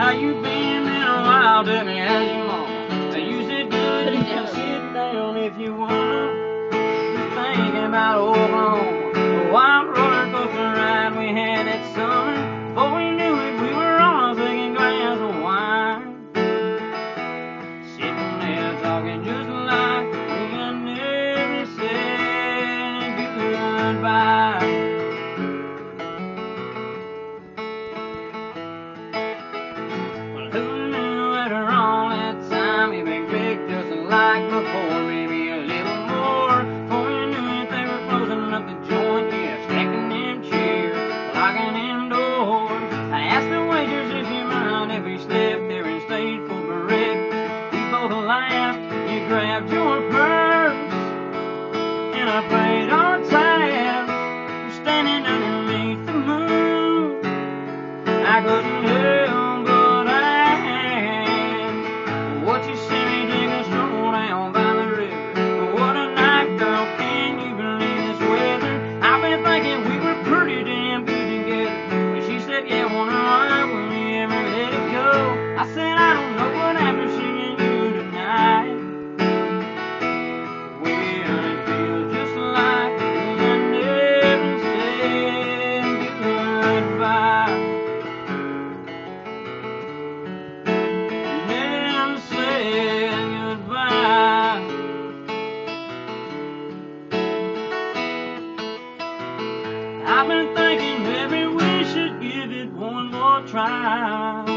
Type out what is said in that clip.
How you been? Been a while, tell me how's your mama? You said good, you can sit down if you wanna. Just thinking about Oklahoma, the wild roller coaster ride we had that summer. Before we knew it, we were on a second glass of wine. Sitting there talking like before, maybe a little more. Before we knew it, they were closing up the joint, yeah, stacking them chairs, locking them doors. I asked the waitress if she mind if we slept there and stayed for breakfast. We both laughed. You grabbed your purse, and I paid our I've been thinking maybe we should give it one more try.